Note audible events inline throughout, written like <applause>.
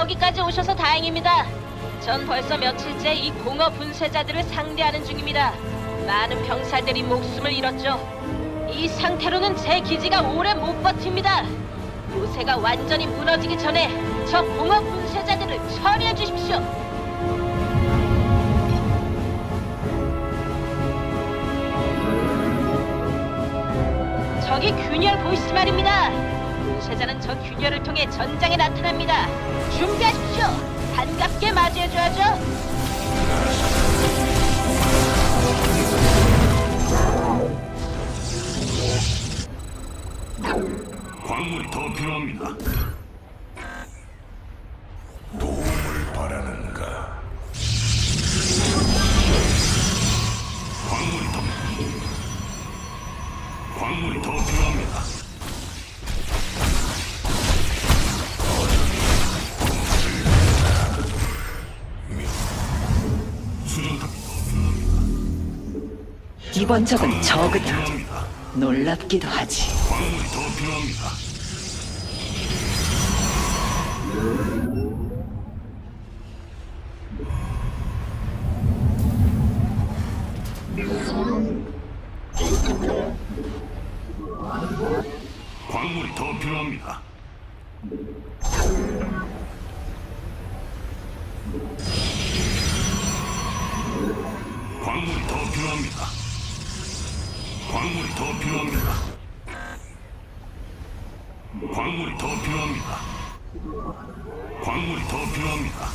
여기까지 오셔서 다행입니다. 전 벌써 며칠째 이 공허 분쇄자들을 상대하는 중입니다. 많은 병사들이 목숨을 잃었죠. 이 상태로는 제 기지가 오래 못 버팁니다. 요새가 완전히 무너지기 전에 저 공허 분쇄자들을 처리해 주십시오. 저기 균열 보이시 말입니다. 분쇄자는 저 균열을 통해 전장에 나타납니다. 준비하십시오. 반갑게 맞이해줘야죠. 광물이 더 필요합니다. 이번 적은. 필요합니다. 놀랍기도 하지. 광물이 더 필요합니다. 광물이 더 필요합니다. 광물이 더 필요합니다.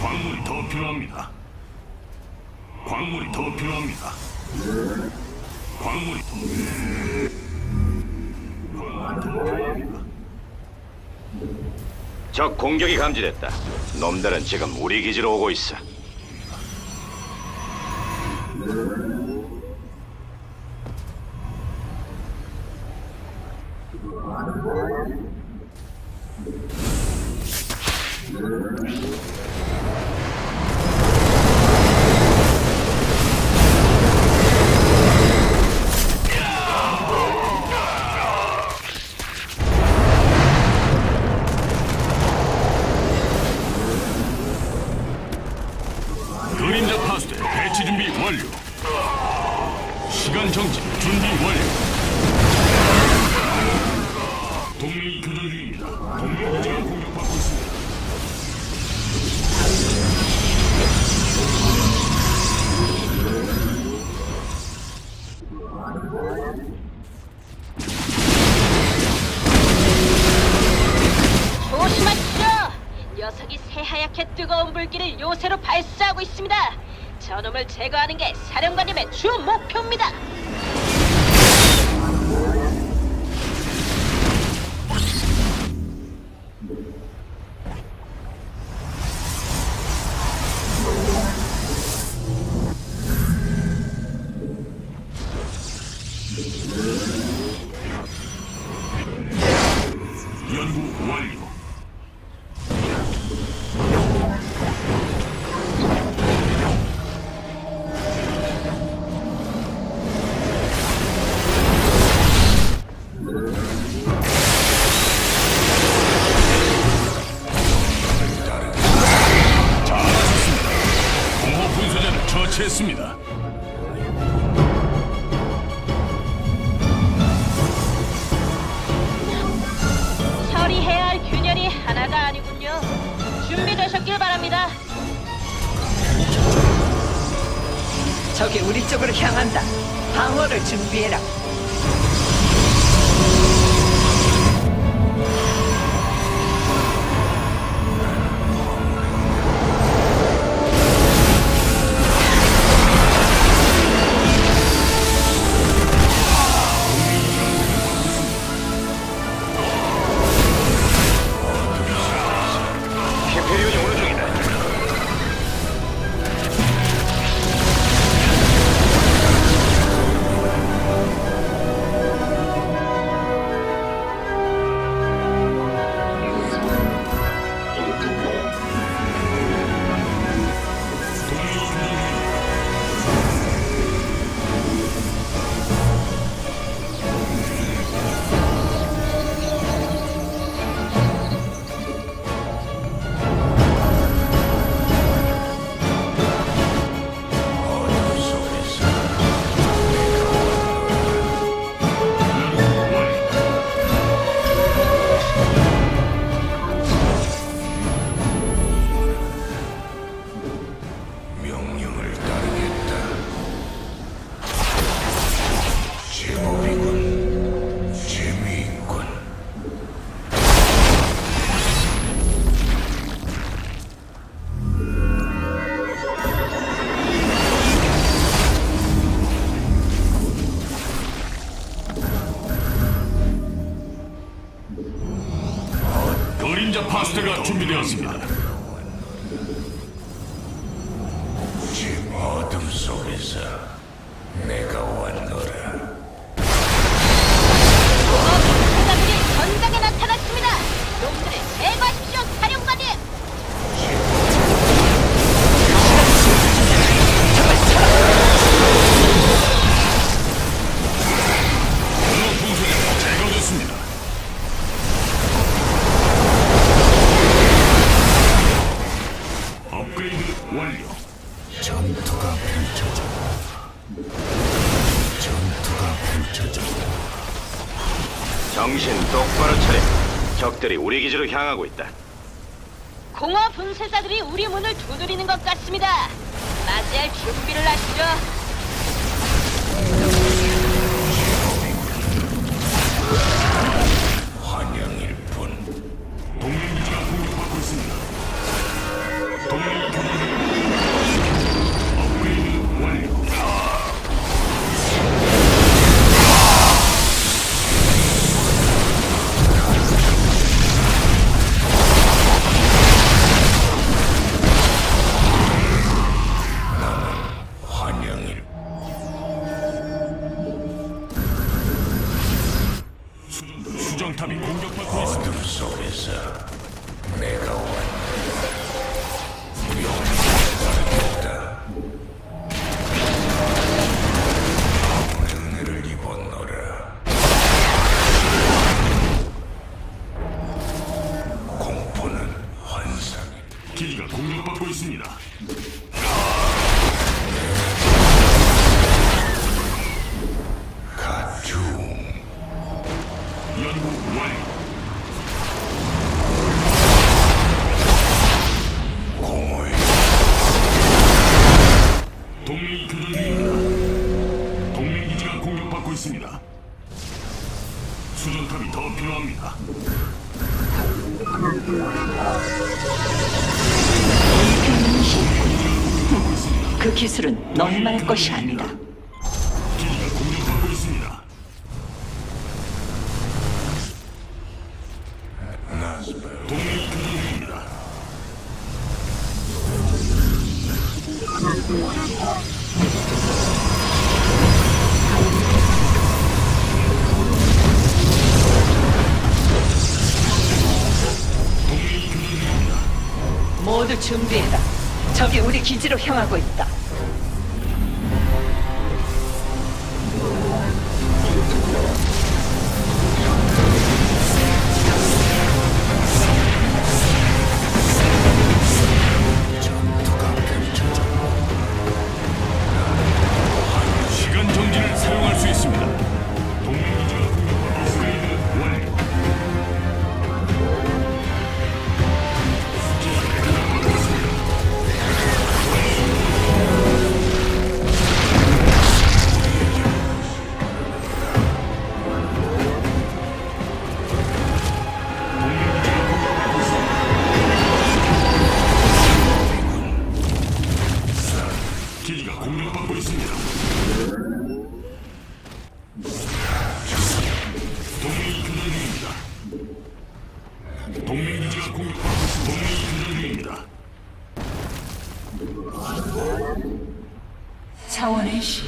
광물이 더 필요합니다. 광물이 더 필요합니다. 광물이 더 필요합니다. 적 공격이 감지됐다. 놈들은 지금 우리 기지로 오고 있어. 그림자 파수대 배치 준비 완료. 시간 정지 준비 완료. 동맹이 교전 중입니다. 동맹 기지가 공격받고 있습니다. 조심하십시오. 녀석이 새하얗게 뜨거운 불길을 요새로 발사하고 있습니다. 저놈을 제거하는 게 사령관님의 주 목표입니다. 연구 완료. 준비되셨길 바랍니다. 적이 우리 쪽으로 향한다. 방어를 준비해라. 파스타가 준비되었습니다. 지 어둠 속에서 내가 왔노. 적들이 우리 기지로 향하고 있다. 공허 분쇄자들이 우리 문을 두드리는 것 같습니다. 맞이할 준비를 하시죠. 수정탑이 공격받고 있습니다. 어둠 속에서 기술은 너희만의 것이 아니다. 모두 준비해라. 적이 우리 기지로 향하고 있다. 차원의 시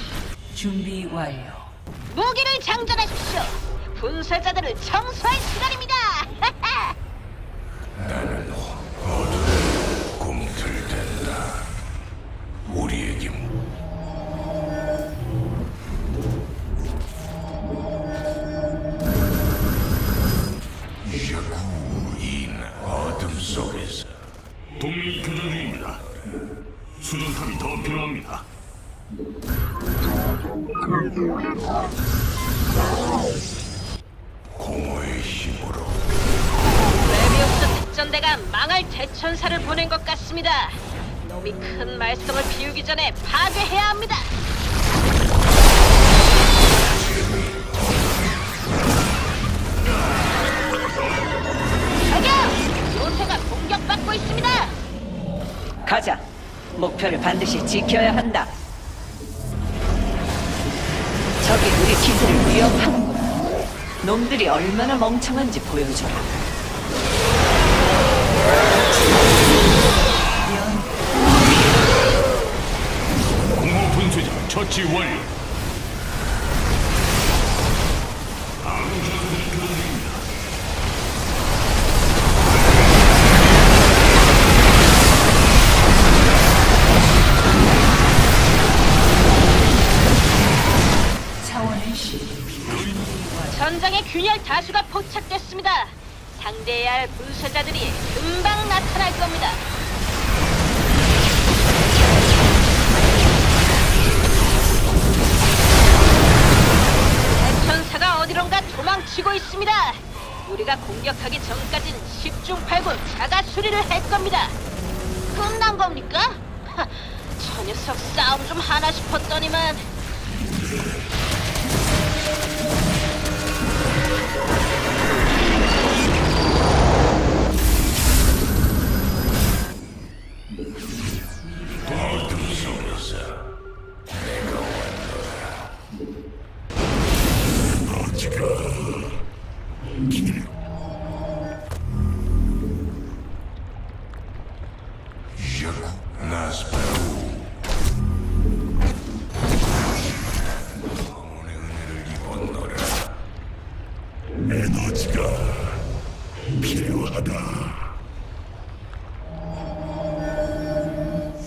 준비 완료. 무기를 장전하십시오. 분쇄자들을 청소할 시간입니다. 것 같습니다. 놈이 큰 말썽을 피우기 전에 파괴해야 합니다. 있습니다. 가자. 목표를 반드시 지켜야 한다. 적이 우리 기지를 위협하는구나. 놈들이 얼마나 멍청한지 보여줘라. 상대해야 할 분쇄자들이 금방 나타날 겁니다. 대천사가 어디론가 도망치고 있습니다. 우리가 공격하기 전까진 10중 8구 자가 수리를 할 겁니다. 끝난 겁니까? 하, <laughs> 저 녀석 싸움 좀 하나 싶었더니만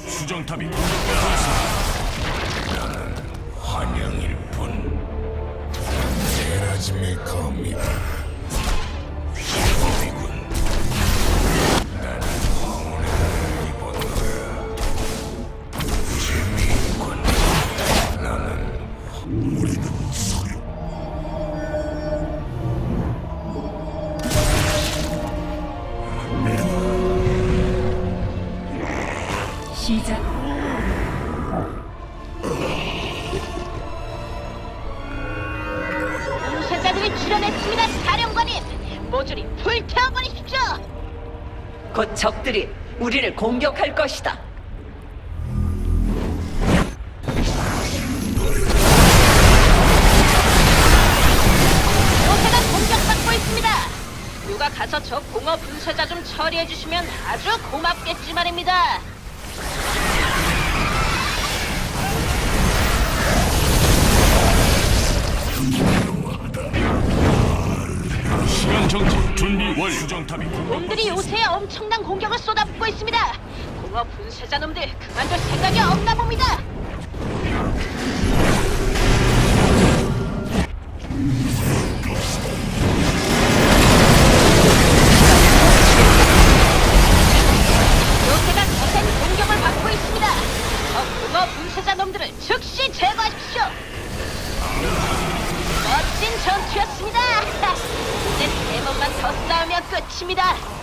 수정탑이 우리를 공격할 것이다. 요새가 공격받고 있습니다. 누가 가서 저 공허 분쇄자 좀 처리해 주시면 아주 고맙겠지 말입니다. 시간 정지 준비 완료. 수정탑이. 놈들이 요새 엄청난 공격을 쏟아붓고 있습니다. 공허 분쇄자 놈들 그만둘 생각이 없나 봅니다. 끝입니다.